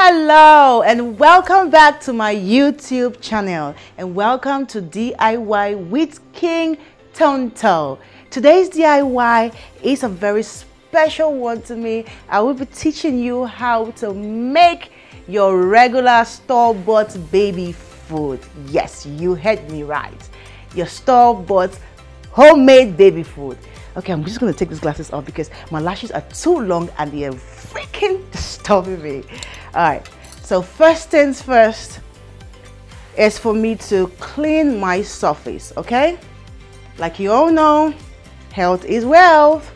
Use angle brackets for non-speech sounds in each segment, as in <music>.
Hello and welcome back to my YouTube channel and welcome to DIY with King Tonto. Today's DIY is a very special one to me. I will be teaching you how to make your regular store-bought baby food. Yes, you heard me right. Your store-bought homemade baby food. Okay, I'm just gonna take these glasses off because my lashes are too long and they are freaking disturbing me. All right, so first things first is for me to clean my surface, okay? Like you all know, health is wealth.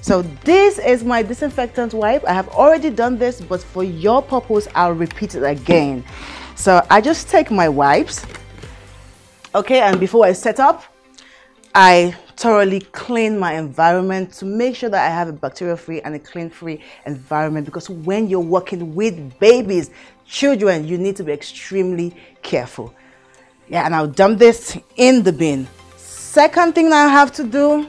So this is my disinfectant wipe. I have already done this, but for your purpose, I'll repeat it again. So I just take my wipes, okay? And before I set up, I thoroughly clean my environment to make sure that I have a bacteria-free and a clean-free environment because when you're working with babies, children, you need to be extremely careful. Yeah, and I'll dump this in the bin. Second thing I have to do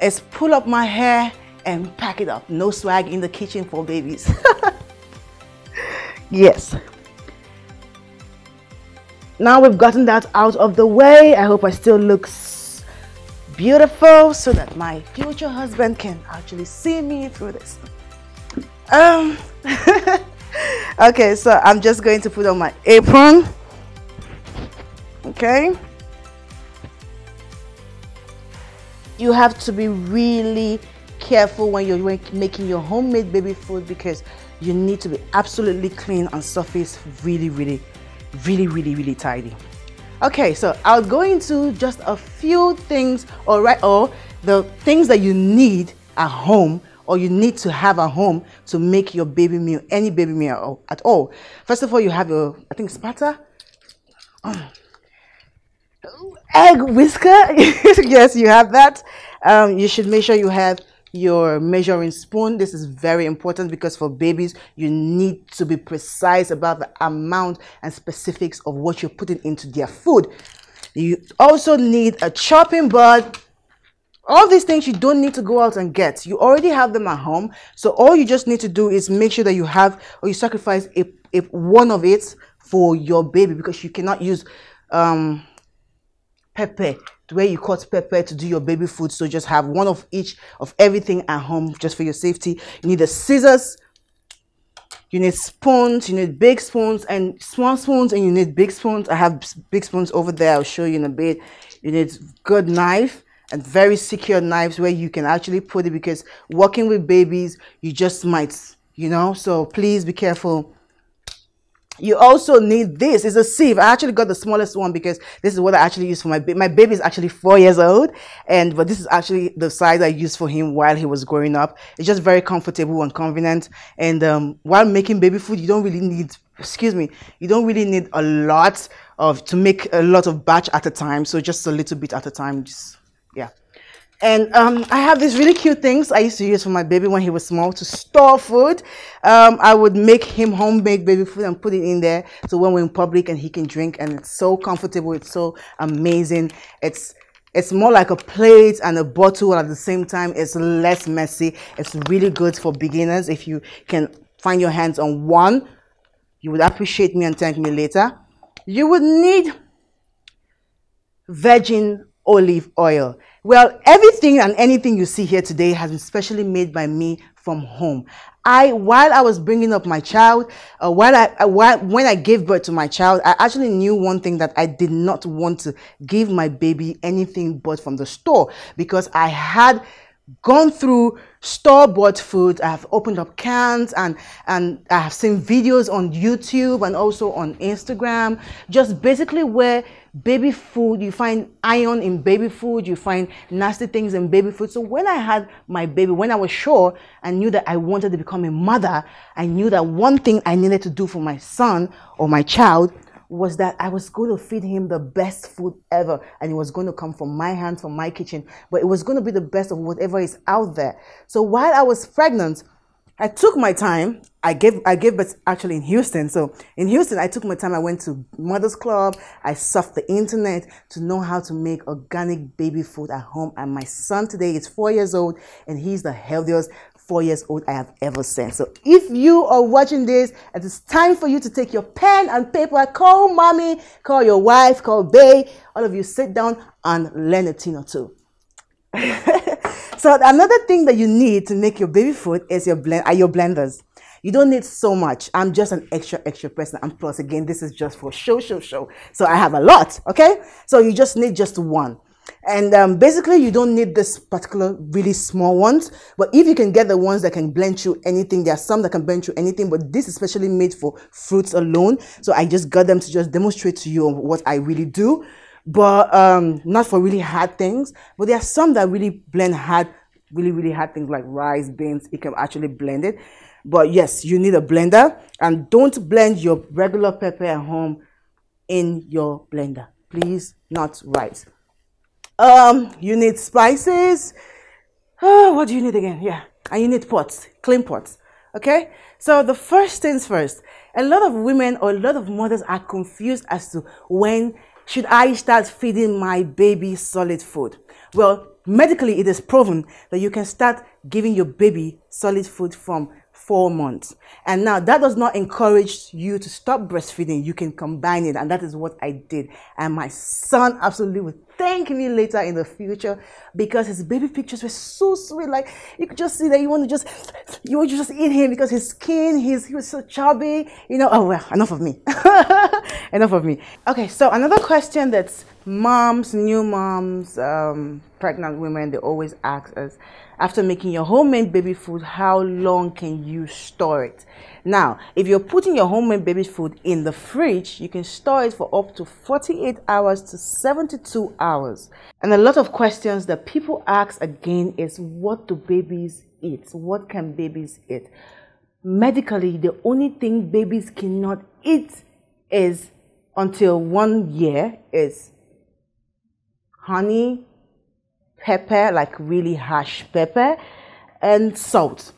is pull up my hair and pack it up. No swag in the kitchen for babies. <laughs> yes. Now we've gotten that out of the way. I hope I still look beautiful so that my future husband can actually see me through this. Um, <laughs> okay, so I'm just going to put on my apron. Okay. You have to be really careful when you're making your homemade baby food because you need to be absolutely clean and surface really, really, really, really, really tidy. Okay, so I'll go into just a few things all right, or the things that you need at home or you need to have at home to make your baby meal, any baby meal at all. First of all, you have your, I think, spatter. <clears throat> Um, egg whisker. <laughs> yes, you have that. Um, you should make sure you have your measuring spoon. This is very important because for babies, you need to be precise about the amount and specifics of what you're putting into their food. You also need a chopping board. All these things you don't need to go out and get. You already have them at home. So all you just need to do is make sure that you have or you sacrifice a, a one of it for your baby because you cannot use um, pepper where you cut pepper to do your baby food. So just have one of each of everything at home just for your safety. You need the scissors you need spoons you need big spoons and small spoons and you need big spoons. I have big spoons over there. I'll show you in a bit. You need good knife and very secure knives where you can actually put it because working with babies you just might you know? So please be careful you also need this. It's a sieve. I actually got the smallest one because this is what i actually use for my baby my baby is actually four years old. And but this is actually the size i used for him while he was growing up. It's just very comfortable and convenient. And um, while making baby food you don't really need excuse me you don't really need a lot of to make a lot of batch at a time. So just a little bit at a time. Just yeah and um, I have these really cute things I used to use for my baby when he was small to store food. Um, I would make him homemade baby food and put it in there. So when we're in public and he can drink and it's so comfortable. It's so amazing. It's it's more like a plate and a bottle at the same time. It's less messy. It's really good for beginners. If you can find your hands on one, you would appreciate me and thank me later. You would need virgin olive oil. Well, everything and anything you see here today has been specially made by me from home. I, while I was bringing up my child, uh, while I, uh, while, when I gave birth to my child, I actually knew one thing that I did not want to give my baby anything but from the store because I had gone through store-bought food. I have opened up cans and, and I have seen videos on YouTube and also on Instagram, just basically where baby food, you find iron in baby food, you find nasty things in baby food. So when I had my baby, when I was sure I knew that I wanted to become a mother, I knew that one thing I needed to do for my son or my child was that I was going to feed him the best food ever. And it was going to come from my hands, from my kitchen. But it was going to be the best of whatever is out there. So while I was pregnant, I took my time. I gave I gave birth actually in Houston. So in Houston, I took my time. I went to Mother's Club. I surfed the internet to know how to make organic baby food at home. And my son today is four years old, and he's the healthiest, four years old I have ever seen. So if you are watching this, it is time for you to take your pen and paper, call mommy, call your wife, call bae, all of you sit down and learn a thing or two. <laughs> so another thing that you need to make your baby food is your blend are your blenders. You don't need so much. I'm just an extra, extra person. And plus, again, this is just for show, show, show. So I have a lot, okay? So you just need just one. And um, basically, you don't need this particular really small ones. But if you can get the ones that can blend through anything, there are some that can blend through anything, but this is especially made for fruits alone. So I just got them to just demonstrate to you what I really do, but um, not for really hard things. But there are some that really blend hard, really, really hard things like rice, beans. It can actually blend it. But yes, you need a blender and don't blend your regular pepper at home in your blender. Please, not rice. Um, you need spices. Oh, what do you need again? Yeah, and you need pots, clean pots. Okay, so the first things first. A lot of women or a lot of mothers are confused as to when should I start feeding my baby solid food. Well, medically, it is proven that you can start giving your baby solid food from four months. And now that does not encourage you to stop breastfeeding. You can combine it. And that is what I did. And my son absolutely would thank me later in the future because his baby pictures were so sweet. Like you could just see that you want to just, you want to just eat him because his skin, his, he was so chubby, you know. Oh, well, enough of me. <laughs> enough of me. Okay. So another question that's moms, new moms, um, pregnant women, they always ask us, after making your homemade baby food, how long can you store it? Now, if you're putting your homemade baby food in the fridge, you can store it for up to 48 hours to 72 hours. And a lot of questions that people ask again is what do babies eat? What can babies eat? Medically, the only thing babies cannot eat is until one year is honey, pepper, like really harsh pepper, and salt.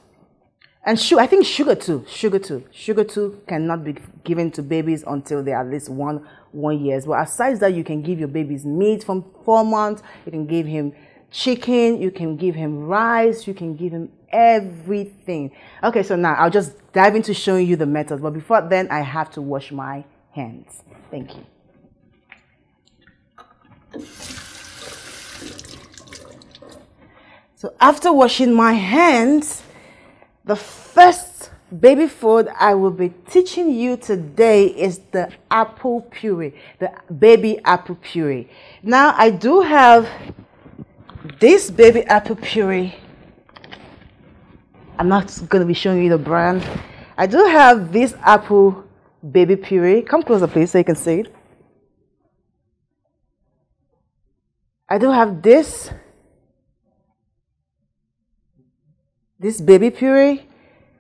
And sugar, I think sugar too, sugar too. Sugar too cannot be given to babies until they are at least one, one years. But aside that, you can give your babies meat from four months. You can give him chicken. You can give him rice. You can give him everything. Okay, so now I'll just dive into showing you the methods. But before then, I have to wash my hands. Thank you. So after washing my hands, the first baby food I will be teaching you today is the apple puree, the baby apple puree. Now I do have this baby apple puree. I'm not going to be showing you the brand. I do have this apple baby puree. Come closer please so you can see it. I do have this this baby puree.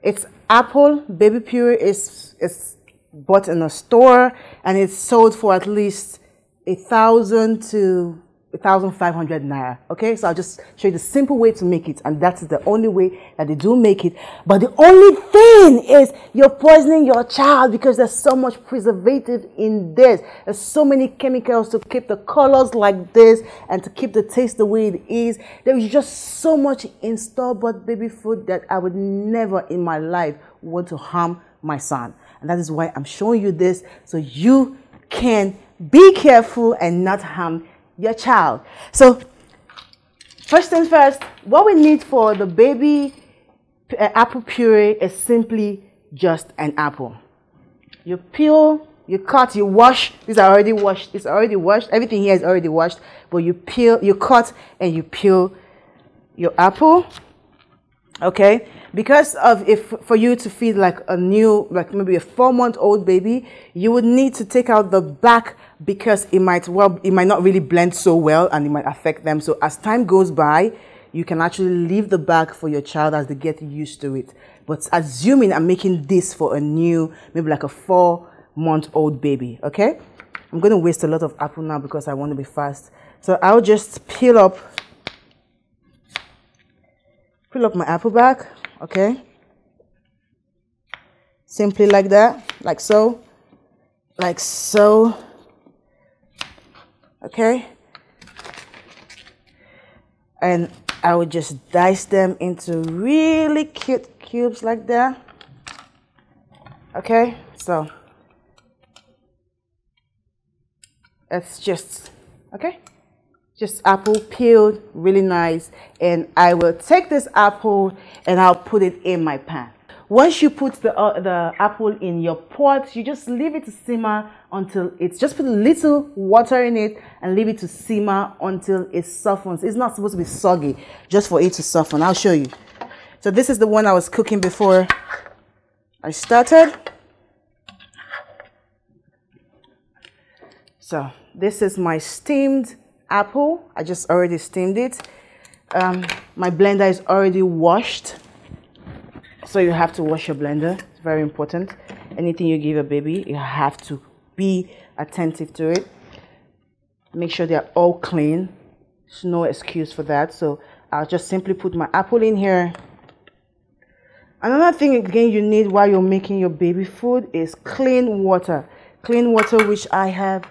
It's apple baby puree is is bought in a store and it's sold for at least a thousand to 1,500 naira. Okay, so I'll just show you the simple way to make it, and that's the only way that they do make it. But the only thing is you're poisoning your child because there's so much preservative in this. There's so many chemicals to keep the colors like this and to keep the taste the way it is. There is just so much in store bought baby food that I would never in my life want to harm my son. And that is why I'm showing you this so you can be careful and not harm your child. So, first things first, what we need for the baby uh, apple puree is simply just an apple. You peel, you cut, you wash. These are already washed. It's already washed. Everything here is already washed. But you peel, you cut, and you peel your apple. Okay, because of if for you to feed like a new, like maybe a four month old baby, you would need to take out the back because it might well it might not really blend so well and it might affect them. So as time goes by you can actually leave the bag for your child as they get used to it. But assuming i'm making this for a new maybe like a four month old baby okay? I'm going to waste a lot of apple now because i want to be fast. So i'll just peel up peel up my apple bag okay? Simply like that like so like so okay? And I would just dice them into really cute cubes like that. Okay, so it's just, okay, just apple peeled, really nice. And I will take this apple and I'll put it in my pan. Once you put the, uh, the apple in your pot, you just leave it to simmer until it's just put a little water in it and leave it to simmer until it softens. It's not supposed to be soggy, just for it to soften. I'll show you. So this is the one I was cooking before I started. So this is my steamed apple. I just already steamed it. Um, my blender is already washed. So you have to wash your blender. It's very important. Anything you give a baby, you have to be attentive to it. Make sure they're all clean. There's no excuse for that. So I'll just simply put my apple in here. Another thing again you need while you're making your baby food is clean water. Clean water which I have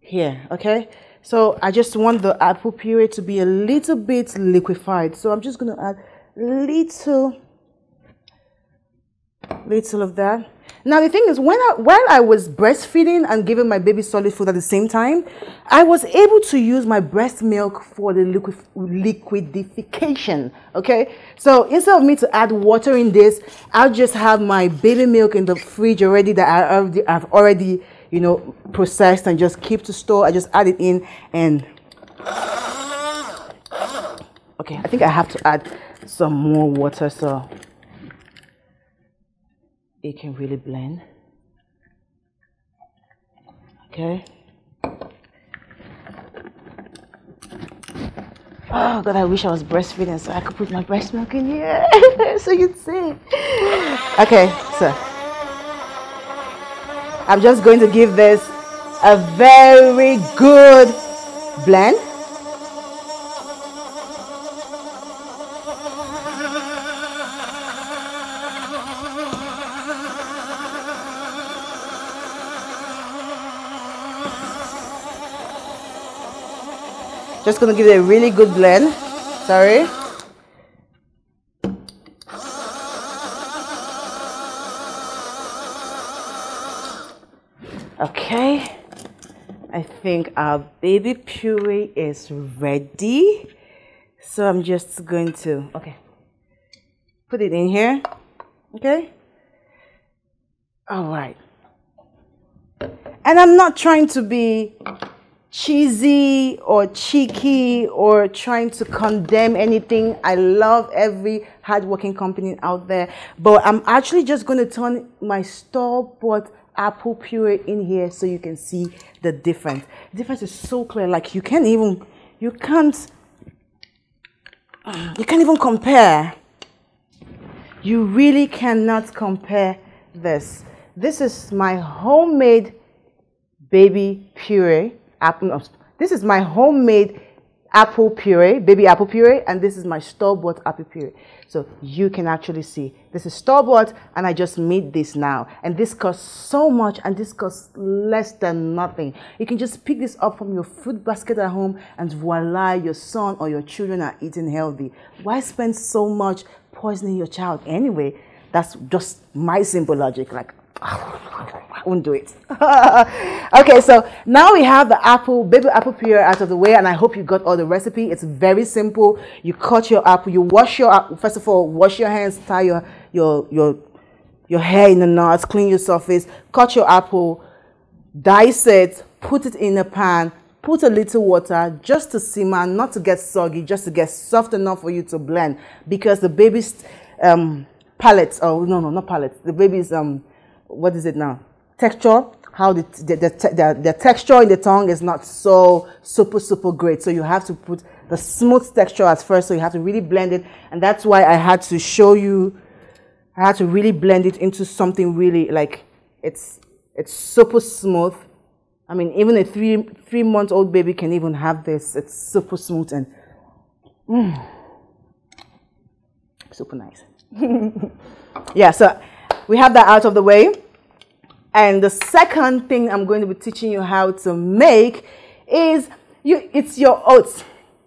here, okay? So I just want the apple puree to be a little bit liquefied. So I'm just going to add little, little of that. Now the thing is, when I, while I was breastfeeding and giving my baby solid food at the same time, I was able to use my breast milk for the liquid, liquidification. Okay, so instead of me to add water in this, I'll just have my baby milk in the fridge already that I already, I've already you know, processed and just keep to store. I just add it in and okay, I think I have to add some more water so it can really blend. Okay. Oh God, I wish I was breastfeeding so I could put my breast milk in here <laughs> so you'd see. Okay, so I'm just going to give this a very good blend. Just to give it a really good blend. Sorry. Okay, I think our baby puree is ready. So I'm just going to, okay, put it in here. Okay. All right. And I'm not trying to be cheesy or cheeky or trying to condemn anything. I love every hardworking company out there, but I'm actually just going to turn my store-bought apple puree in here so you can see the difference. The difference is so clear, like you can't even, you can't, you can't even compare. You really cannot compare this. This is my homemade baby puree. Apple, this is my homemade apple puree, baby apple puree, and this is my store-bought apple puree. So you can actually see this is store-bought and I just made this now. And this costs so much and this costs less than nothing. You can just pick this up from your food basket at home and voila, your son or your children are eating healthy. Why spend so much poisoning your child anyway? That's just my simple logic. Like, won't do it. <laughs> okay, so now we have the apple, baby apple puree out of the way, and I hope you got all the recipe. It's very simple. You cut your apple, you wash your first of all, wash your hands, tie your, your, your, your hair in a knot, clean your surface, cut your apple, dice it, put it in a pan, put a little water just to simmer, not to get soggy, just to get soft enough for you to blend because the baby's um, palate, oh no, no, not palate, the baby's um, what is it now? Texture, how the, the, the, the, texture in the tongue is not so super, super great. So you have to put the smooth texture at first. So you have to really blend it. And that's why I had to show you, I had to really blend it into something really like it's, it's super smooth. I mean, even a three, three month old baby can even have this. It's super smooth and mm, super nice. <laughs> yeah, so we have that out of the way. And the second thing I'm going to be teaching you how to make is you, it's your oats.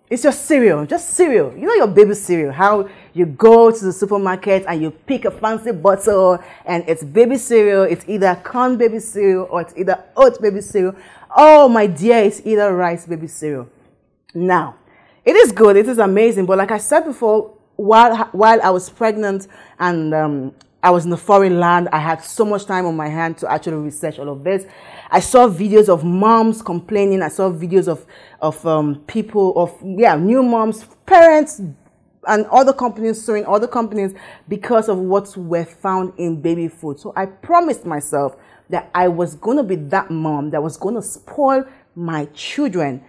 it's your cereal, just cereal. You know your baby cereal. How you go to the supermarket and you pick a fancy bottle and it's baby cereal. It's either corn baby cereal or it's either oat baby cereal. Oh my dear, it's either rice baby cereal. Now, it is good. It is amazing. But like I said before, while while I was pregnant and um, I was in a foreign land, I had so much time on my hand to actually research all of this. I saw videos of moms complaining. I saw videos of of um, people of yeah new moms, parents, and other companies suing other companies because of what were found in baby food. So I promised myself that I was going to be that mom that was going to spoil my children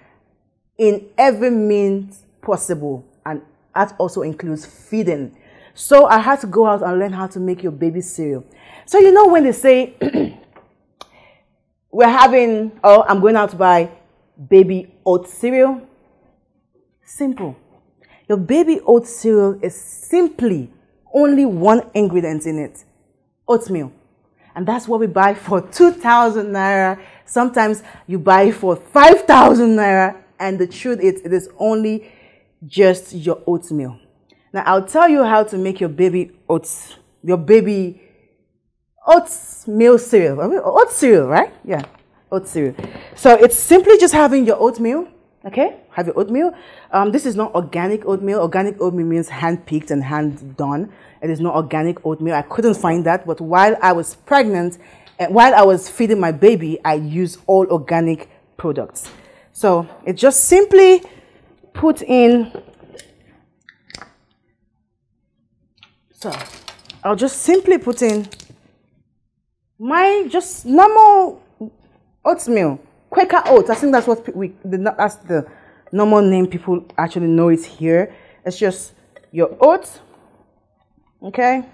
in every means possible, and that also includes feeding. So I had to go out and learn how to make your baby cereal. So you know when they say <clears throat> we're having, oh, I'm going out to buy baby oat cereal. Simple. Your baby oat cereal is simply only one ingredient in it oatmeal. And that's what we buy for <laughs> 2,000 naira. Sometimes you buy for 5,000 naira. And the truth is, it is only just your oatmeal. Now, I'll tell you how to make your baby oats, your baby oatmeal cereal. Oat cereal, right? Yeah, oat cereal. So it's simply just having your oatmeal. Okay, have your oatmeal. Um, this is not organic oatmeal. Organic oatmeal means hand picked and hand done. It is not organic oatmeal. I couldn't find that, but while I was pregnant and while I was feeding my baby, I used all organic products. So it just simply put in. So I'll just simply put in my just normal oatmeal, Quaker oats. I think that's what we the, that's the normal name people actually know it here. It's just your oats. Okay.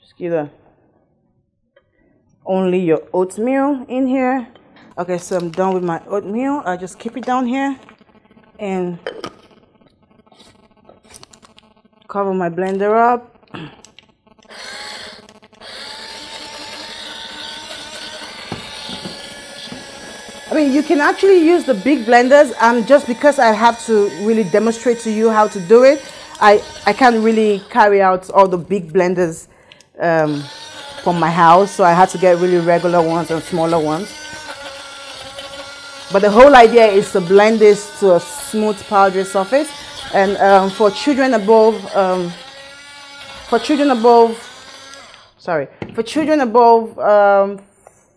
Just give a only your oatmeal in here. Okay, so I'm done with my oatmeal. I just keep it down here and cover my blender up. I mean, you can actually use the big blenders and just because I have to really demonstrate to you how to do it, I, I can't really carry out all the big blenders um, from my house. So I had to get really regular ones and smaller ones. But the whole idea is to blend this to a smooth powdery surface. And um, for children above, um, for children above, sorry, for children above um,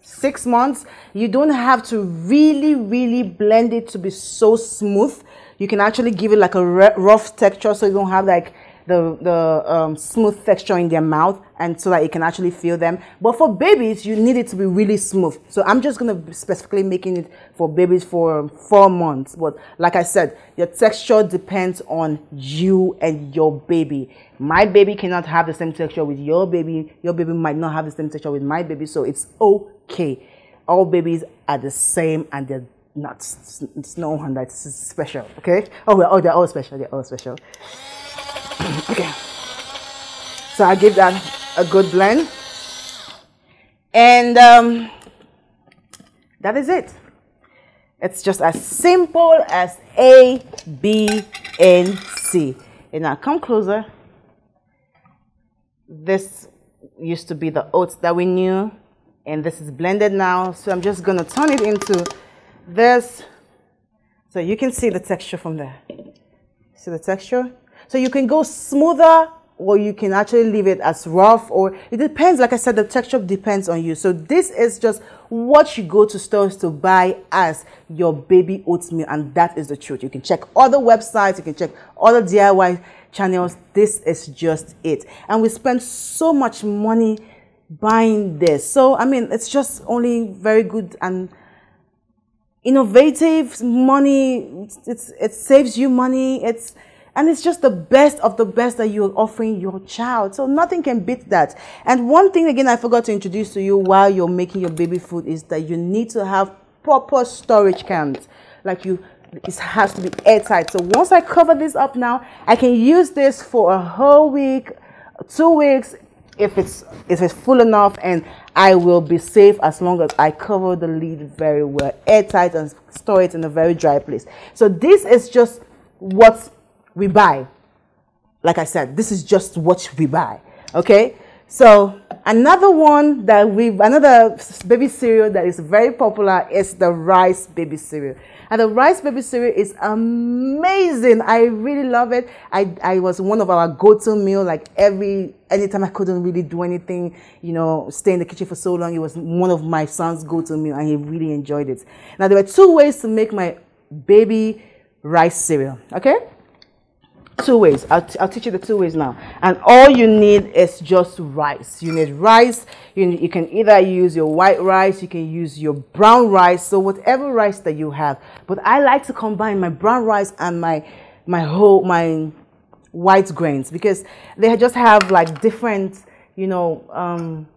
six months, you don't have to really, really blend it to be so smooth. You can actually give it like a rough texture so you don't have like the, the um, smooth texture in their mouth and so that you can actually feel them. But for babies, you need it to be really smooth. So I'm just going to be specifically making it for babies for four months. But like I said, your texture depends on you and your baby. My baby cannot have the same texture with your baby. Your baby might not have the same texture with my baby. So it's okay. All babies are the same and they're not. It's no one that's special. Okay. Oh, well, oh, they're all special. They're all special. Okay. So I give that a good blend. And um, that is it. It's just as simple as A, B, and C. And now come closer. This used to be the oats that we knew. And this is blended now. So I'm just going to turn it into this. So you can see the texture from there. See the texture? So you can go smoother or you can actually leave it as rough or it depends like i said the texture depends on you. So this is just what you go to stores to buy as your baby oatmeal and that is the truth. You can check other websites you can check other diy channels. This is just it. And we spend so much money buying this. So i mean it's just only very good and innovative money. It's, it's it saves you money. It's and it's just the best of the best that you're offering your child. So nothing can beat that. And one thing again I forgot to introduce to you while you're making your baby food is that you need to have proper storage cans. Like you it has to be airtight. So once I cover this up now, I can use this for a whole week, two weeks, if it's if it's full enough and I will be safe as long as I cover the lid very well, airtight, and store it in a very dry place. So this is just what we buy. Like I said, this is just what we buy. Okay. So another one that we another baby cereal that is very popular is the rice baby cereal. And the rice baby cereal is amazing. I really love it. I, I was one of our go-to meal like every anytime I couldn't really do anything, you know, stay in the kitchen for so long, it was one of my son's go-to meal and he really enjoyed it. Now there were two ways to make my baby rice cereal. Okay? Two ways. I'll, t- I'll teach you the two ways now. And all you need is just rice. You need rice. You, you can either use your white rice you can use your brown rice. So whatever rice that you have. But i like to combine my brown rice and my my whole my white grains because they just have like different you know um,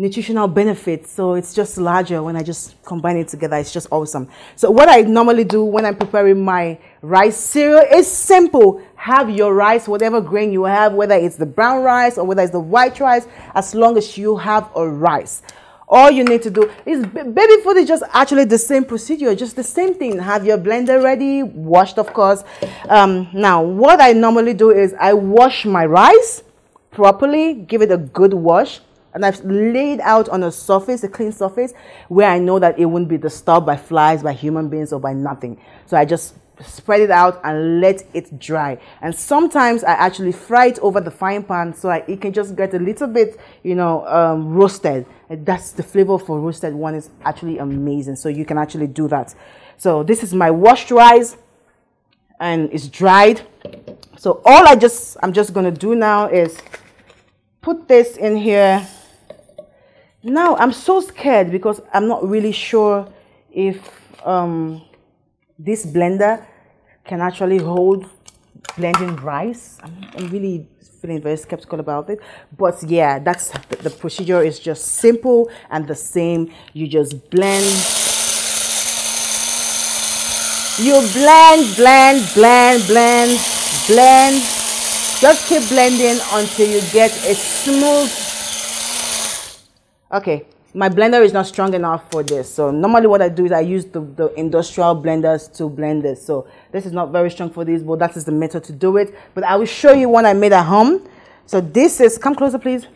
nutritional benefits. So it's just larger when I just combine it together. It's just awesome. So what I normally do when I'm preparing my rice cereal is simple. Have your rice, whatever grain you have, whether it's the brown rice or whether it's the white rice, as long as you have a rice. All you need to do is baby food is just actually the same procedure, just the same thing. Have your blender ready, washed of course. Um, now, what I normally do is I wash my rice properly, give it a good wash and I've laid out on a surface, a clean surface, where I know that it won't be disturbed by flies, by human beings, or by nothing. So I just spread it out and let it dry. And sometimes I actually fry it over the frying pan so I, it can just get a little bit, you know, um, roasted. And that's the flavor for roasted one is actually amazing. So you can actually do that. So this is my washed rice and it's dried. So all I just, I'm just going to do now is put this in here now I'm so scared because I'm not really sure if um, this blender can actually hold blending rice. I'm, I'm, really feeling very skeptical about it. But yeah, that's the, the procedure is just simple and the same. You just blend. You blend, blend, blend, blend, blend. Just keep blending until you get a smooth okay my blender is not strong enough for this. So normally what i do is i use the, the industrial blenders to blend this so this is not very strong for this but that is the method to do it. But i will show you one i made at home. So this is come closer please.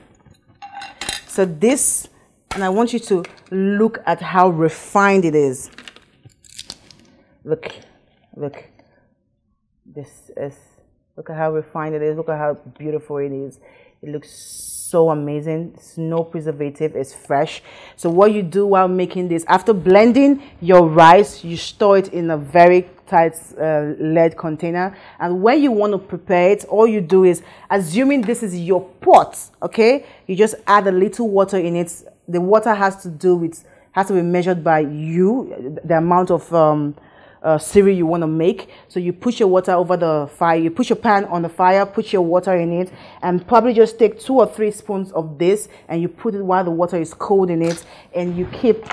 So this and i want you to look at how refined it is. Look look. This is look at how refined it is. Look at how beautiful it is. It looks so amazing. It's no preservative, it's fresh. So what you do while making this, after blending your rice, you store it in a very tight uh, lead container. And when you want to prepare it, all you do is, assuming this is your pot, okay, you just add a little water in it. The water has to do with, has to be measured by you, the amount of um, uh, cereal you want to make. So you put your water over the fire, you put your pan on the fire, put your water in it, and probably just take two or three spoons of this and you put it while the water is cold in it, and you keep,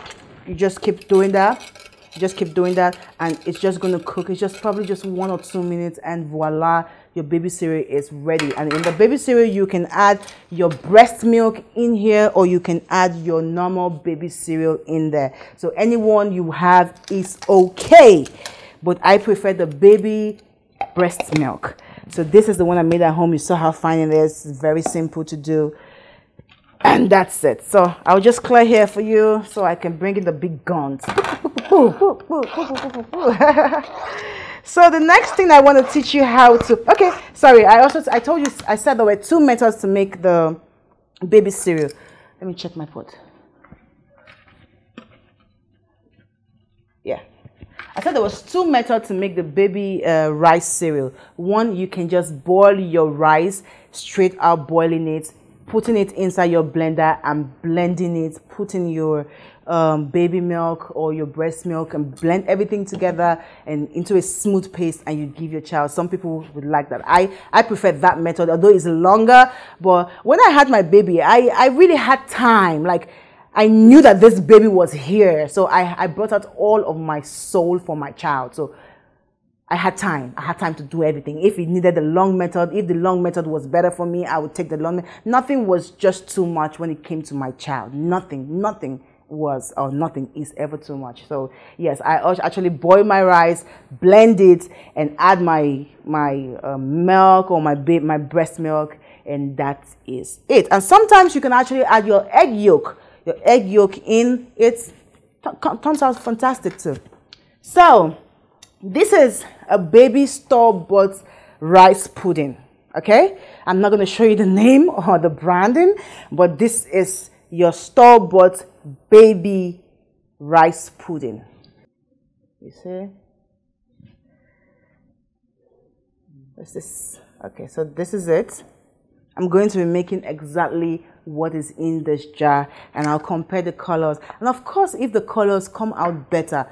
you just keep doing that. You just keep doing that, and it's just going to cook. It's just probably just one or two minutes, and voila, your baby cereal is ready. And in the baby cereal, you can add your breast milk in here or you can add your normal baby cereal in there. So anyone you have is okay. But I prefer the baby breast milk. So this is the one I made at home. You saw how fine it is. It's very simple to do. And that's it. So I'll just clear here for you so I can bring in the big guns. <laughs> <laughs> So the next thing I want to teach you how to, okay, sorry, I also, I told you, I said there were two methods to make the baby cereal. Let me check my pot. Yeah. I said there was two methods to make the baby uh, rice cereal. One, you can just boil your rice straight out, boiling it, putting it inside your blender and blending it, putting your um, baby milk or your breast milk and blend everything together and into a smooth paste and you give your child. Some people would like that. I, I prefer that method, although it's longer. But when I had my baby, I, I really had time. Like, I knew that this baby was here. So I, I brought out all of my soul for my child. So I had time. I had time to do everything. If it needed the long method, if the long method was better for me, I would take the long. Nothing was just too much when it came to my child. Nothing, nothing was or nothing is ever too much. So yes, I actually boil my rice, blend it, and add my my uh, milk or my my breast milk, and that is it. And sometimes you can actually add your egg yolk, your egg yolk in. It turns out fantastic too. So this is a baby store-bought rice pudding. Okay, I'm not going to show you the <laughs> name or the branding, but this is your store-bought baby rice pudding. You see? This? Okay, so this is it. I'm going to be making exactly what is in this jar and I'll compare the colors. And of course, if the colors come out better,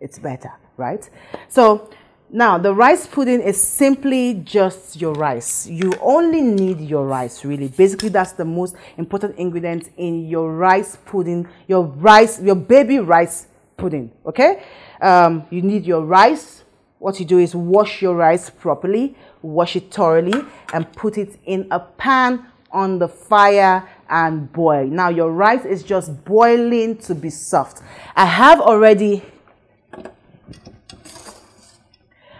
it's better right? So now the rice pudding is simply just your rice. You only need your rice really. Basically that's the most important ingredient in your rice pudding, your rice, your baby rice pudding, okay? Um, you need your rice. What you do is wash your rice properly, wash it thoroughly and put it in a pan on the fire and boil. Now your rice is just boiling to be soft. I have already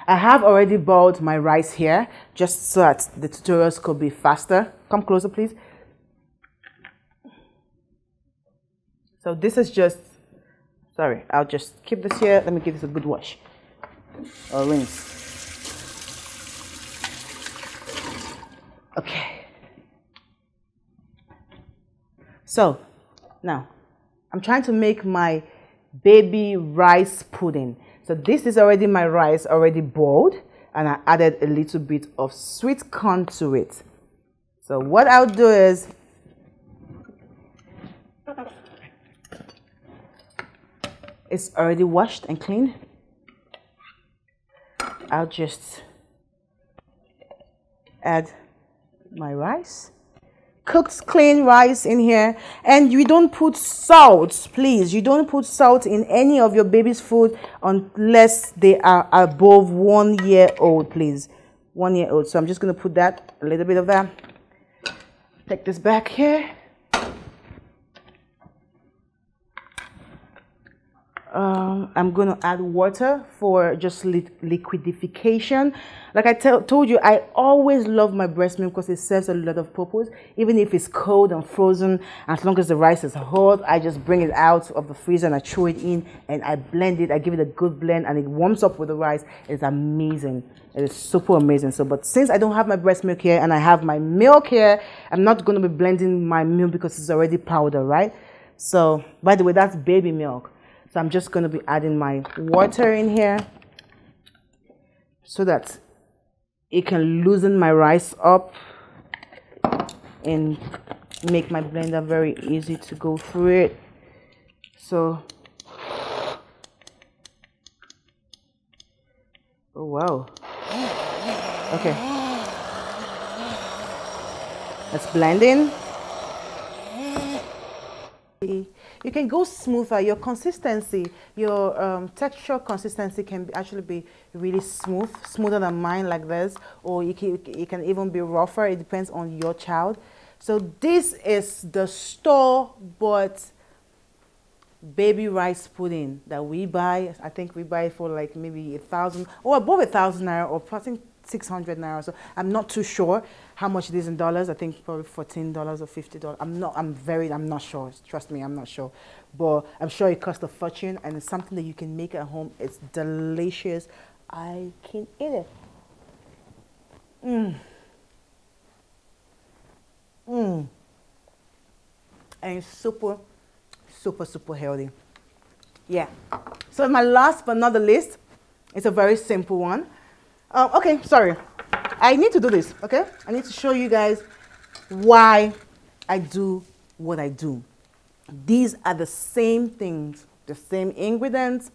I have already boiled my rice here just so that the tutorials could be faster. Come closer, please. So this is just, sorry, I'll just keep this here. Let me give this a good wash or rinse. Okay. So now I'm trying to make my baby rice pudding. So this is already my rice already boiled and I added a little bit of sweet corn to it. So what I'll do is it's already washed and clean. I'll just add my rice cooked clean rice in here. And you don't put salt please. You don't put salt in any of your baby's food unless they are above one year old please. One year old. So i'm just going to put that a little bit of that. Take this back here um, I'm going to add water for just li liquidification. Like I told you, I always love my breast milk because it serves a lot of purpose. Even if it's cold and frozen, as long as the rice is hot, I just bring it out of the freezer and I throw it in and I blend it. I give it a good blend and it warms up with the rice. It's amazing. It is super amazing. So, but since I don't have my breast milk here and I have my milk here, I'm not going to be blending my milk because it's already powder, right? So, by the way, that's baby milk. So I'm just going to be adding my water in here so that it can loosen my rice up and make my blender very easy to go through it. So, oh wow. Okay. Let's blend in you can go smoother. Your consistency, your um, texture consistency can actually be really smooth, smoother than mine like this, or you can, it can even be rougher. It depends on your child. So this is the store-bought baby rice pudding that we buy. I think we buy for like maybe a thousand or above a thousand naira or I 600 naira. So I'm not too sure how much it is in dollars. I think probably $14 or $50. I'm not, I'm very, I'm not sure. Trust me, I'm not sure. But I'm sure it costs a fortune and it's something that you can make at home. It's delicious. I can eat it. Mmm. Mmm. And super, super, super healthy. Yeah. So my last but not the least, it's a very simple one. Um, okay, sorry. I need to do this, okay? I need to show you guys why I do what I do. These are the same things, the same ingredients,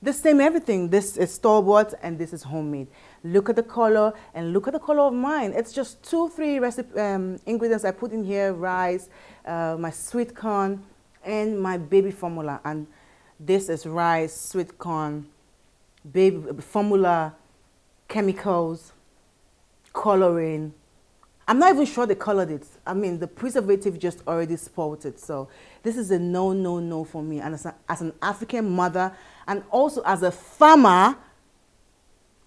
the same everything. This is store-bought and this is homemade. Look at the color and look at the color of mine. It's just two, three recipe, um, ingredients I put in here, rice, uh, my sweet corn, and my baby formula. And this is rice, sweet corn, baby formula, chemicals, coloring. I'm not even sure they colored it. I mean, the preservative just already spoiled it. So this is a no, no, no for me. And as, a, as an African mother and also as a farmer,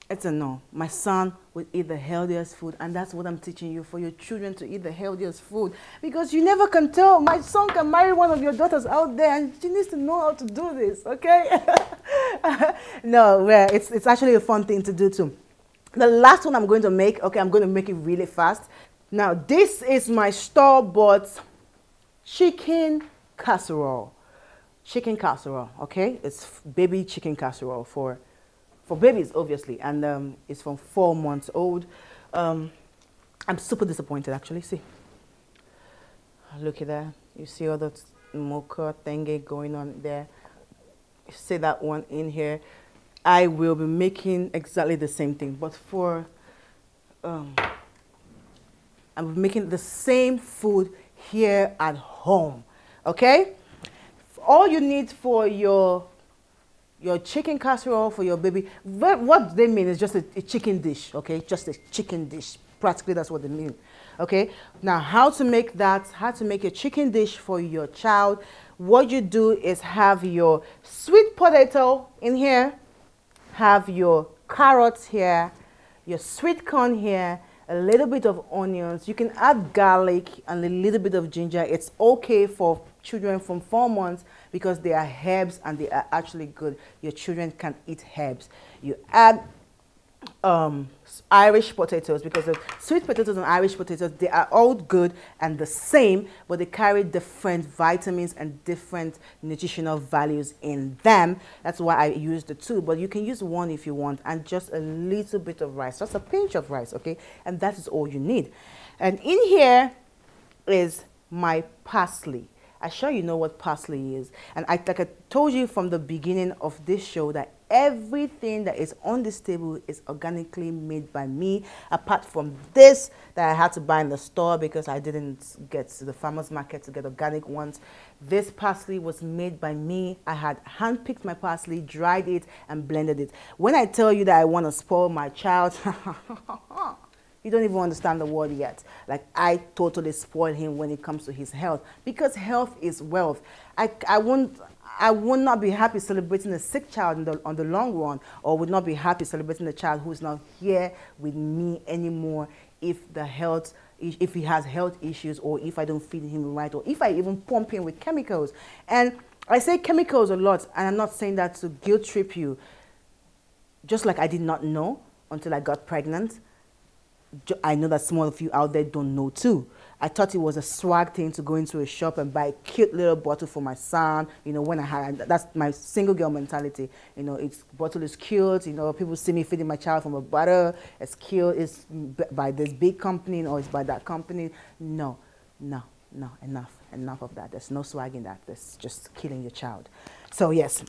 it's a no. My son will eat the healthiest food, and that's what I'm teaching you for your children to eat the healthiest food. Because you never can tell. My son can marry one of your daughters out there, and she needs to know how to do this, okay? <laughs> no, well, it's, it's actually a fun thing to do too. The last one I'm going to make, okay, I'm going to make it really fast. Now, this is my store-bought chicken casserole. Chicken casserole, okay? It's baby chicken casserole for for babies, obviously, and um, it's from four months old. Um, I'm super disappointed, actually. See, look at that. You see all the mocha thingy going on there. see that one in here. I will be making exactly the same thing, but for um, I'm making the same food here at home. Okay? All you need for your your chicken casserole for your baby. What they mean is just a, a, chicken dish, okay? Just a chicken dish. Practically, that's what they mean, okay? Now, how to make that, how to make a chicken dish for your child. What you do is have your sweet potato in here, have your carrots here, your sweet corn here, a little bit of onions. You can add garlic and a little bit of ginger. It's okay for children from four months because they are herbs and they are actually good. Your children can eat herbs. You add um, Irish potatoes because the sweet potatoes and Irish potatoes, they are all good and the same, but they carry different vitamins and different nutritional values in them. That's why I use the two, but you can use one if you want and just a little bit of rice, just a pinch of rice, okay? And that is all you need. And in here is my parsley. I sure you know what parsley is. And I, like I told you from the beginning of this show that everything that is on this table is organically made by me, apart from this that I had to buy in the store because I didn't get to the farmer's market to get organic ones. This parsley was made by me. I had handpicked my parsley, dried it, and blended it. When I tell you that I want to spoil my child, <laughs> You don't even understand the word yet. Like I totally spoil him when it comes to his health because health is wealth. I, I won't I would not be happy celebrating a sick child the, on the long run or would not be happy celebrating a child who is not here with me anymore if the health if he has health issues or if I don't feed him right or if I even pump him with chemicals. And I say chemicals a lot and I'm not saying that to guilt trip you. Just like I did not know until I got pregnant I know that some of you out there don't know too. I thought it was a swag thing to go into a shop and buy a cute little bottle for my son. You know, when I had that's my single girl mentality. You know, its bottle is cute. You know, people see me feeding my child from a bottle. It's cute. It's by this big company or it's by that company. No, no, no. Enough, enough of that. There's no swag in that. That's just killing your child. So yes,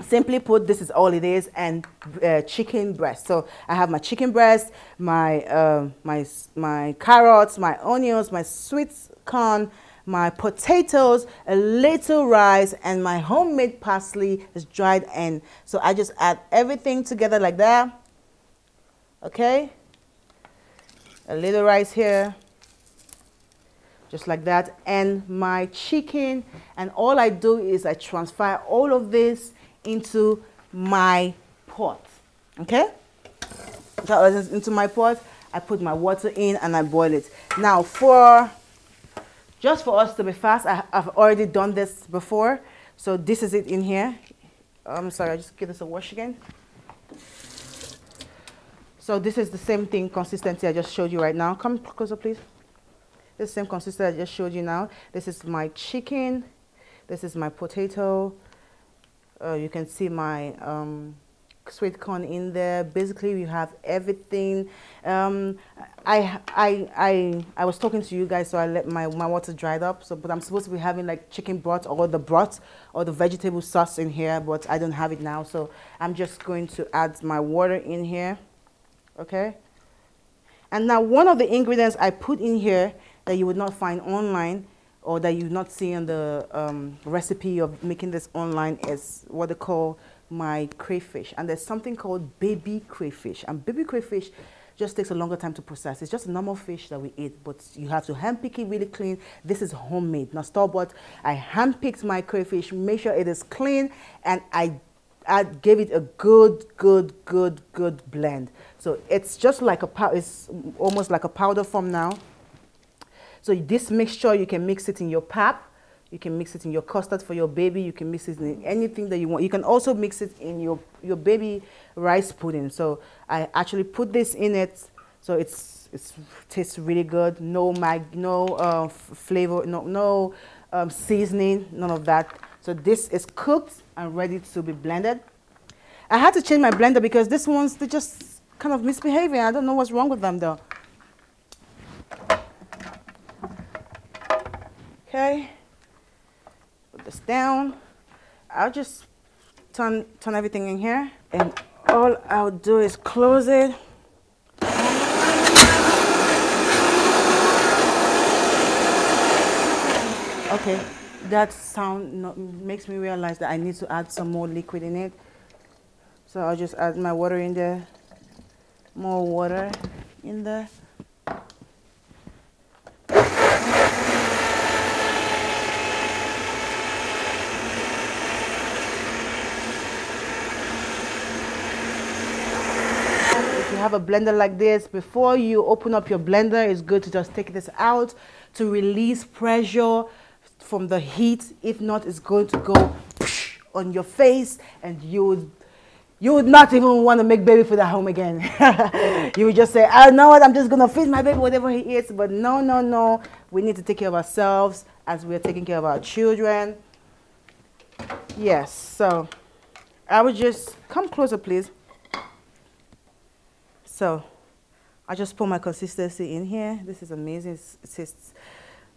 Simply put, this is all it is, and uh, chicken breast. So I have my chicken breast, my, uh, my, my carrots, my onions, my sweet corn, my potatoes, a little rice, and my homemade parsley is dried in. So I just add everything together like that. Okay? A little rice here, just like that. And my chicken, and all I do is I transfer all of this into my pot. Okay? So into my pot, I put my water in and I boil it. Now for, just for us to be fast, I, have already done this before. So this is it in here. I'm sorry, I just give this a wash again. So this is the same thing, consistency I just showed you right now. Come closer, please. This same consistency I just showed you now. This is my chicken. This is my potato. Uh, you can see my um, sweet corn in there. Basically, you have everything. Um, I, I, I, I was talking to you guys, so I let my, my water dried up. So, but I'm supposed to be having like chicken broth or the broth or the vegetable sauce in here, but I don't have it now. So I'm just going to add my water in here. Okay. And now one of the ingredients I put in here that you would not find online or that you're not see in the um, recipe of making this online is what they call my crayfish. And there's something called baby crayfish. And baby crayfish just takes a longer time to process. It's just a normal fish that we eat, but you have to hand pick it really clean. This is homemade, not store-bought. I hand picked my crayfish, make sure it is clean, and I I gave it a good, good, good, good blend. So it's just like a it's almost like a powder form now. So this mixture, you can mix it in your pap, you can mix it in your custard for your baby, you can mix it in anything that you want. You can also mix it in your, your baby rice pudding. So I actually put this in it, so it's, it's tastes really good. No mag, no uh, flavor, no, no um, seasoning, none of that. So this is cooked and ready to be blended. I had to change my blender because this one's they just kind of misbehaving. I don't know what's wrong with them though. Okay, put this down. I'll just turn, turn everything in here and all I'll do is close it. Okay, that sound makes me realize that I need to add some more liquid in it. So I'll just add my water in there, more water in there. If you have a blender like this, before you open up your blender, it's good to just take this out to release pressure from the heat. If not, it's going to go on your face and you would you would not even want to make baby food at home again. <laughs> you would just say, ah, I know what, I'm just going to feed my baby whatever he eats. But no, no, no. We need to take care of ourselves as we're taking care of our children. Yes, so I would just come closer, please. So I just put my consistency in here. This is amazing. It's, it's,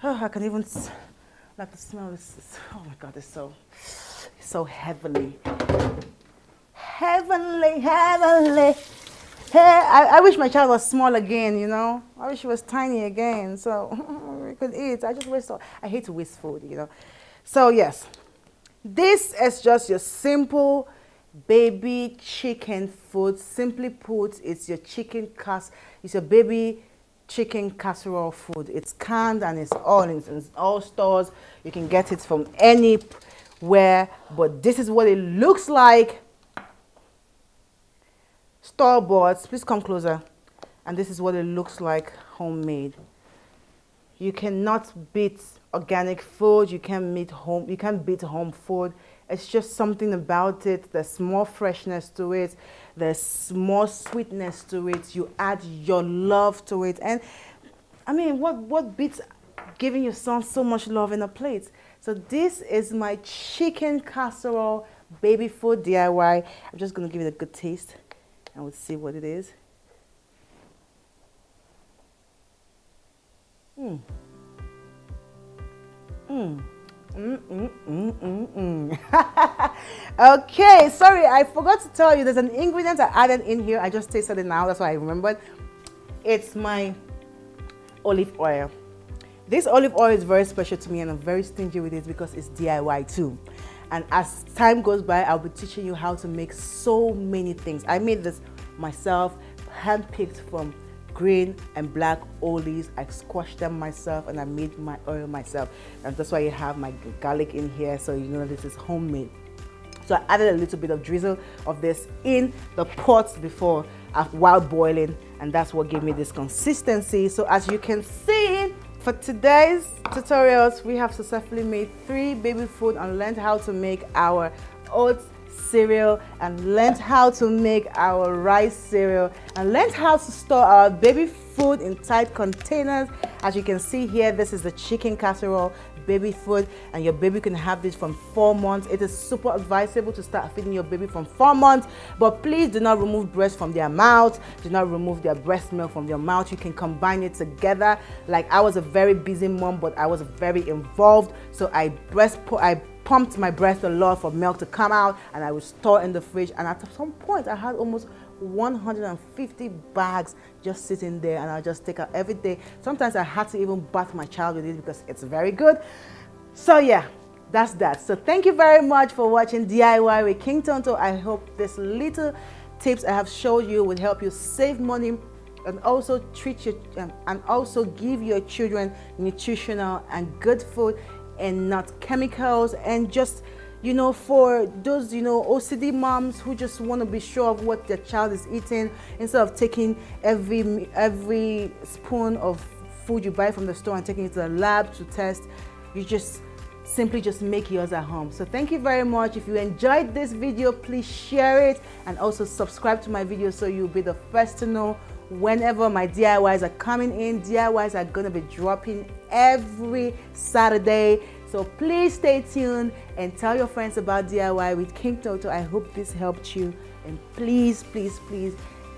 oh, I can even, like the smell is, oh my God, it's so, so heavily heavenly, heavenly. Hey, I, I wish my child was small again, you know. I wish she was tiny again, so <laughs> we could eat. I just waste, so. I hate to waste food, you know. So yes, this is just your simple baby chicken food. Simply put, it's your chicken cast. It's your baby chicken casserole food. It's canned and it's all in, in all stores. You can get it from anywhere. But this is what it looks like store bought please come closer and this is what it looks like homemade you cannot beat organic food you can't meet home you can't beat home food it's just something about it there's more freshness to it there's more sweetness to it you add your love to it and i mean what what beats giving your son so much love in a plate so this is my chicken casserole baby food diy i'm just going to give it a good taste and we'll see what it is. Hmm. Hmm. Mm, mm, mm, mm, mm. <laughs> okay, sorry, I forgot to tell you there's an ingredient I added in here. I just tasted it now, that's why I remembered. It's my olive oil. This olive oil is very special to me and I'm very stingy with it because it's DIY too. And as time goes by, I'll be teaching you how to make so many things. I made this myself, handpicked from green and black olives. I squashed them myself and I made my oil myself. And that's why you have my garlic in here so you know this is homemade. So I added a little bit of drizzle of this in the pot before uh, while boiling and that's what gave me this consistency. So as you can see, for today's tutorials, we have successfully made three baby food and learned how to make our oats cereal and learned how to make our rice cereal and learned how to store our baby food in tight containers. As you can see here, this is the chicken casserole baby food and your baby can have this from four months. It is super advisable to start feeding your baby from four months but please do not remove breast from their mouth. Do not remove their breast milk from your mouth. You can combine it together. Like i was a very busy mom but i was very involved so i breast i pumped my breast a lot for milk to come out and i would store in the fridge and at some point i had almost 150 bags just sitting there and I just take out every day. Sometimes I had to even bath my child with it because it's very good. So yeah, that's that. So thank you very much for watching DIY with King Tonto. I hope this little tips I have showed you will help you save money and also treat your um, and also give your children nutritional and good food and not chemicals and just you know for those you know OCD moms who just want to be sure of what their child is eating instead of taking every every spoon of food you buy from the store and taking it to the lab to test you just simply just make yours at home. So thank you very much. If you enjoyed this video please share it and also subscribe to my video so you'll be the first to know whenever my DIYs are coming in DIYs are gonna be dropping every Saturday so please stay tuned and tell your friends about DIY with King Tonto I hope this helped you and please please please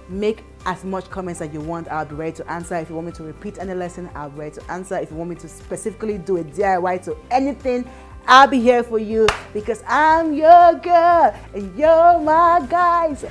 make as much comments as you want. I'll be ready to answer. If you want me to repeat any lesson, I'll be ready to answer. If you want me to specifically do a DIY to anything, I'll be here for you because I'm your girl and you're my guys.